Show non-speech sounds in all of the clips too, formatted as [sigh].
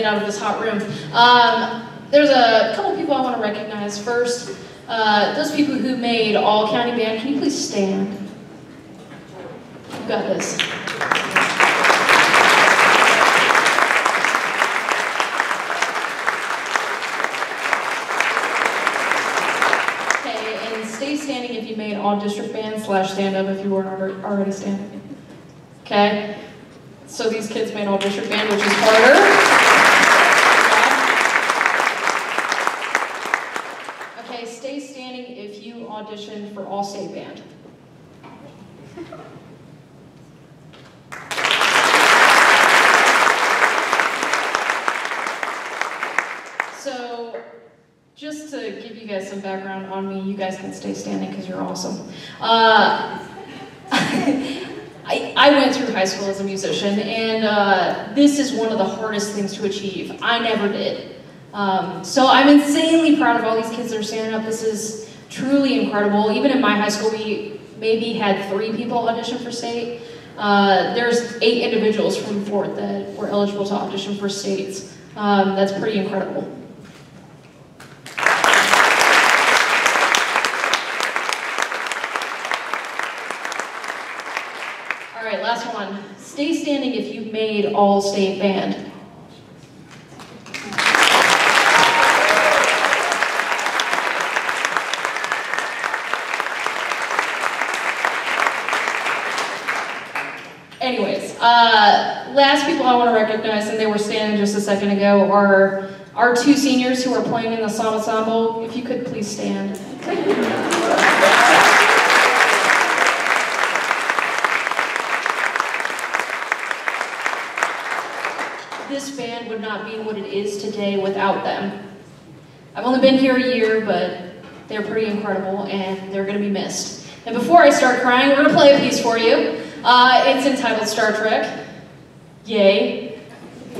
get out of this hot room, um, there's a couple people I want to recognize. First, uh, those people who made All County Band, can you please stand? You got this. Okay, and stay standing if you made All District Band slash stand up if you weren't already standing. Okay? So these kids made All District Band, which is harder. Okay, stay standing if you auditioned for All State Band. So, just to give you guys some background on me, you guys can stay standing because you're awesome. Uh, [laughs] I, I went through high school as a musician, and uh, this is one of the hardest things to achieve. I never did. Um, so I'm insanely proud of all these kids that are standing up. This is truly incredible. Even in my high school, we maybe had three people audition for state. Uh, there's eight individuals from Fort that were eligible to audition for states. Um, that's pretty incredible. All right, last one. Stay made all state band. Anyways, uh, last people I want to recognize, and they were standing just a second ago, are our two seniors who are playing in the Psalm Ensemble. If you could please stand. This band would not be what it is today without them. I've only been here a year, but they're pretty incredible and they're going to be missed. And before I start crying, we're going to play a piece for you. Uh, it's entitled Star Trek. Yay.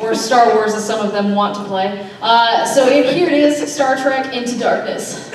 Or Star Wars, as some of them want to play. Uh, so here it is Star Trek Into Darkness.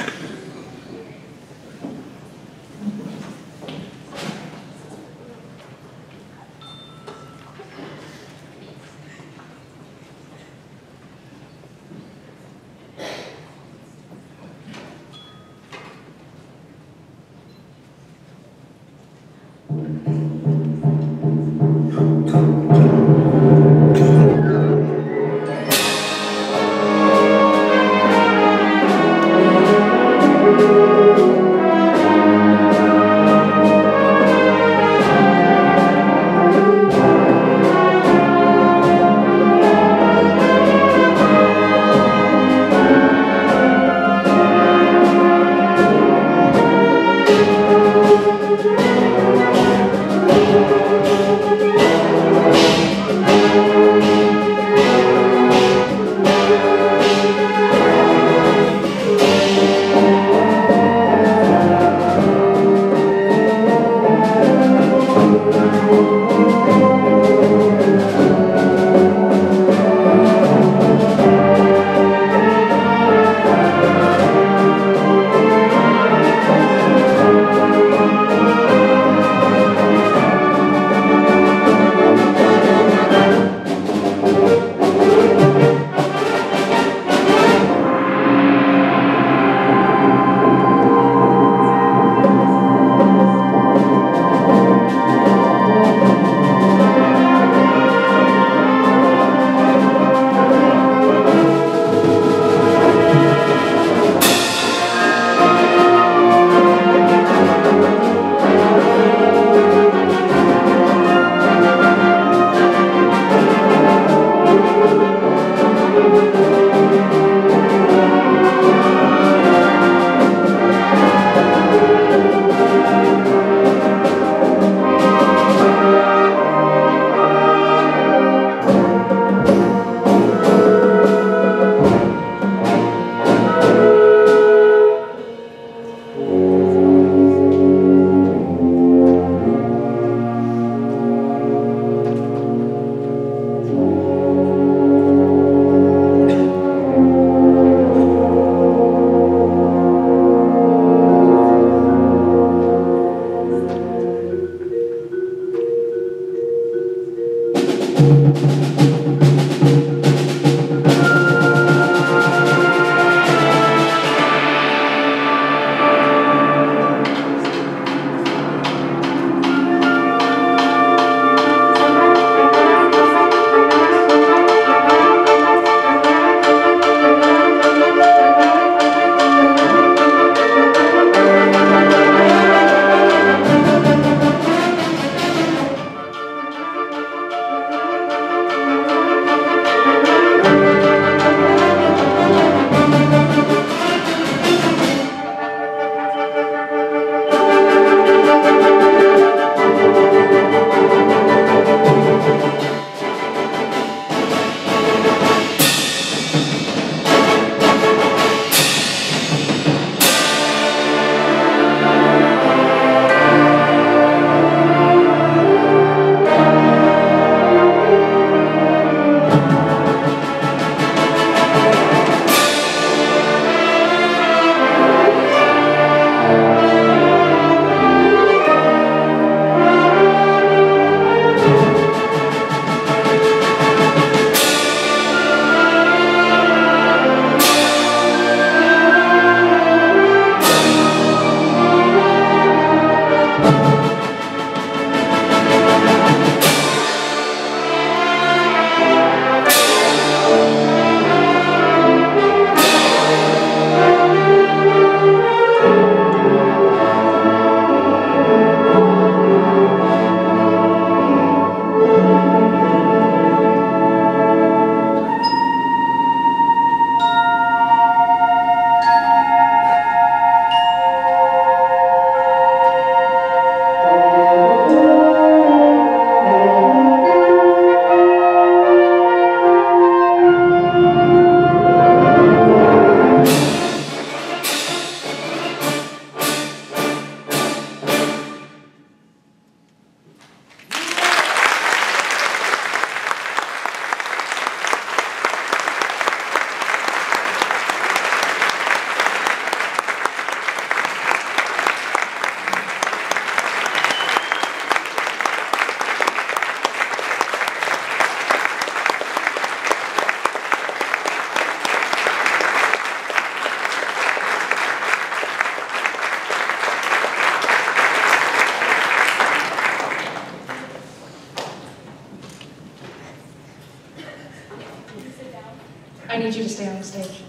Need you to stay on the stage.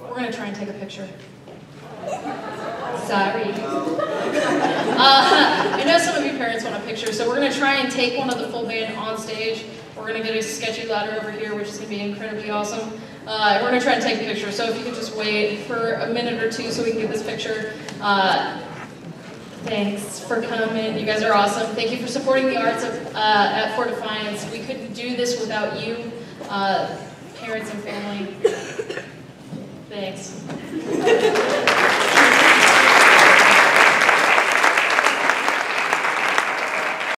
We're gonna try and take a picture. Sorry. Uh, I know some of you parents want a picture, so we're gonna try and take one of the full band on stage. We're gonna get a sketchy ladder over here, which is gonna be incredibly awesome. Uh, we're gonna try and take a picture, so if you could just wait for a minute or two so we can get this picture. Uh, thanks for coming. You guys are awesome. Thank you for supporting the arts of, uh, at Fort Defiance. We couldn't do this without you, uh, parents and family. Thanks.